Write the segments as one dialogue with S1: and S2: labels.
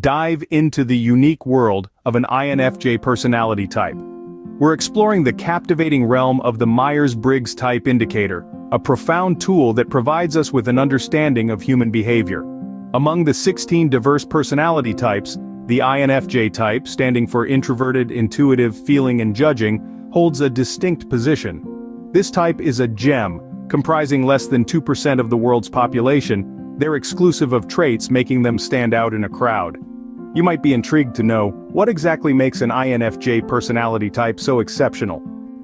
S1: dive into the unique world of an INFJ personality type. We're exploring the captivating realm of the Myers-Briggs Type Indicator, a profound tool that provides us with an understanding of human behavior. Among the 16 diverse personality types, the INFJ type, standing for introverted, intuitive, feeling and judging, holds a distinct position. This type is a gem, comprising less than 2% of the world's population, they're exclusive of traits making them stand out in a crowd. You might be intrigued to know, what exactly makes an INFJ personality type so exceptional?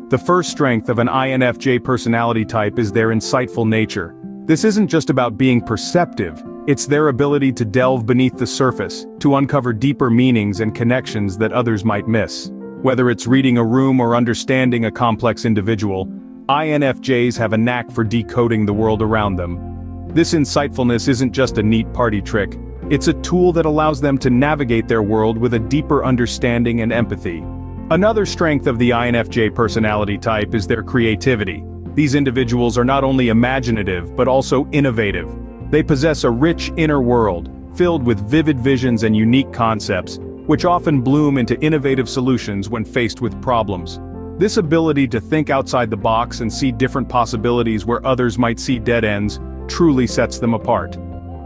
S1: The first strength of an INFJ personality type is their insightful nature. This isn't just about being perceptive, it's their ability to delve beneath the surface, to uncover deeper meanings and connections that others might miss. Whether it's reading a room or understanding a complex individual, INFJs have a knack for decoding the world around them, this insightfulness isn't just a neat party trick, it's a tool that allows them to navigate their world with a deeper understanding and empathy. Another strength of the INFJ personality type is their creativity. These individuals are not only imaginative but also innovative. They possess a rich inner world, filled with vivid visions and unique concepts, which often bloom into innovative solutions when faced with problems. This ability to think outside the box and see different possibilities where others might see dead ends truly sets them apart.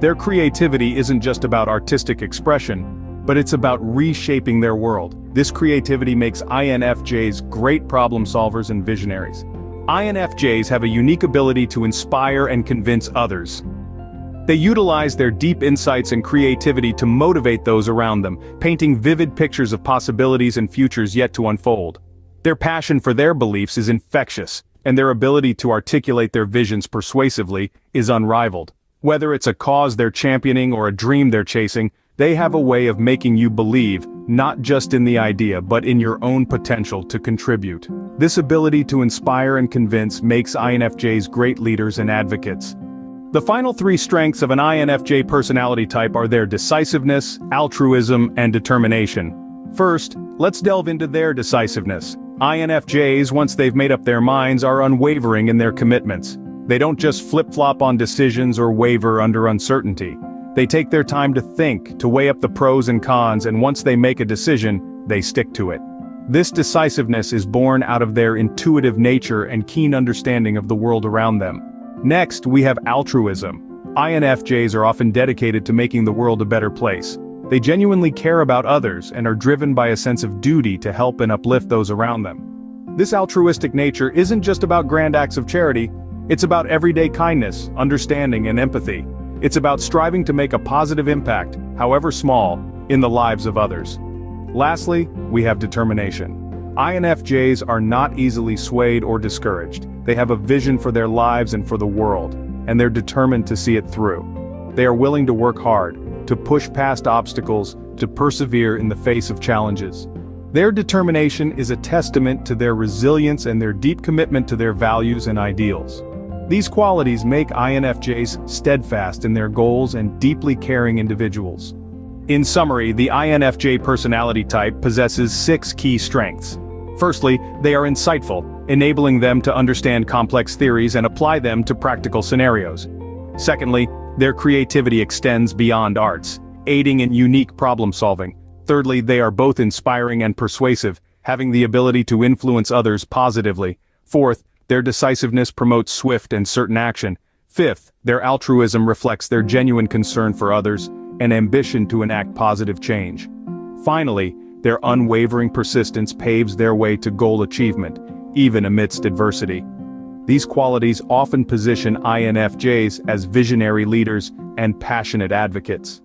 S1: Their creativity isn't just about artistic expression, but it's about reshaping their world. This creativity makes INFJs great problem solvers and visionaries. INFJs have a unique ability to inspire and convince others. They utilize their deep insights and creativity to motivate those around them, painting vivid pictures of possibilities and futures yet to unfold. Their passion for their beliefs is infectious, and their ability to articulate their visions persuasively is unrivaled. Whether it's a cause they're championing or a dream they're chasing, they have a way of making you believe, not just in the idea but in your own potential to contribute. This ability to inspire and convince makes INFJs great leaders and advocates. The final three strengths of an INFJ personality type are their decisiveness, altruism, and determination. First, let's delve into their decisiveness. INFJs, once they've made up their minds, are unwavering in their commitments. They don't just flip-flop on decisions or waver under uncertainty. They take their time to think, to weigh up the pros and cons and once they make a decision, they stick to it. This decisiveness is born out of their intuitive nature and keen understanding of the world around them. Next, we have altruism. INFJs are often dedicated to making the world a better place. They genuinely care about others and are driven by a sense of duty to help and uplift those around them. This altruistic nature isn't just about grand acts of charity, it's about everyday kindness, understanding and empathy. It's about striving to make a positive impact, however small, in the lives of others. Lastly, we have determination. INFJs are not easily swayed or discouraged. They have a vision for their lives and for the world, and they're determined to see it through. They are willing to work hard, to push past obstacles, to persevere in the face of challenges. Their determination is a testament to their resilience and their deep commitment to their values and ideals. These qualities make INFJs steadfast in their goals and deeply caring individuals. In summary, the INFJ personality type possesses six key strengths. Firstly, they are insightful, enabling them to understand complex theories and apply them to practical scenarios. Secondly, their creativity extends beyond arts, aiding in unique problem-solving. Thirdly, they are both inspiring and persuasive, having the ability to influence others positively. Fourth, their decisiveness promotes swift and certain action. Fifth, their altruism reflects their genuine concern for others and ambition to enact positive change. Finally, their unwavering persistence paves their way to goal achievement, even amidst adversity. These qualities often position INFJs as visionary leaders and passionate advocates.